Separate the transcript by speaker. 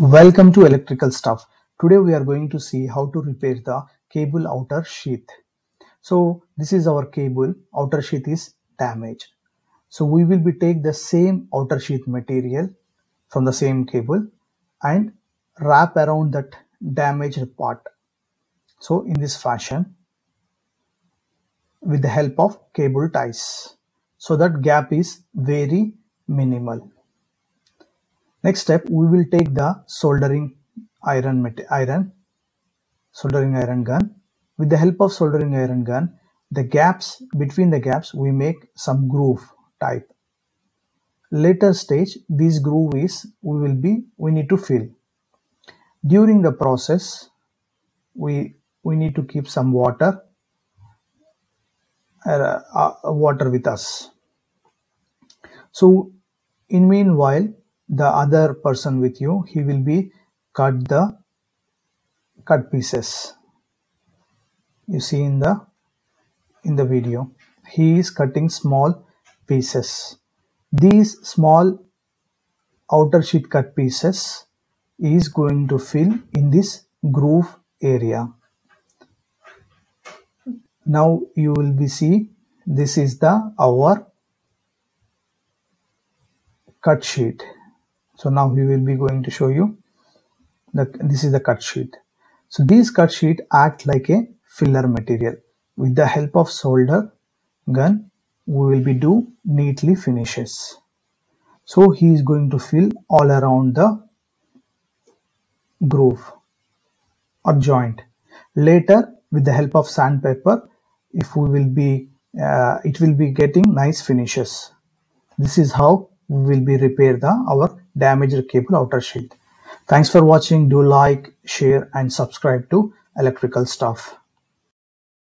Speaker 1: Welcome to electrical stuff. Today we are going to see how to repair the cable outer sheath. So this is our cable outer sheath is damaged. So we will be take the same outer sheath material from the same cable and wrap around that damaged part. So in this fashion with the help of cable ties. So that gap is very minimal. Next step, we will take the soldering iron, iron soldering iron gun. With the help of soldering iron gun, the gaps between the gaps we make some groove type. Later stage, this groove is we will be we need to fill. During the process, we we need to keep some water uh, uh, water with us. So in meanwhile, the other person with you he will be cut the cut pieces. You see in the in the video. He is cutting small pieces. These small outer sheet cut pieces is going to fill in this groove area. Now you will be see this is the our cut sheet so now we will be going to show you that this is the cut sheet. So these cut sheet act like a filler material. With the help of solder gun, we will be do neatly finishes. So he is going to fill all around the groove or joint. Later, with the help of sandpaper, if we will be, uh, it will be getting nice finishes. This is how we will be repair the our damaged cable outer shield. Thanks for watching. Do like, share and subscribe to electrical stuff.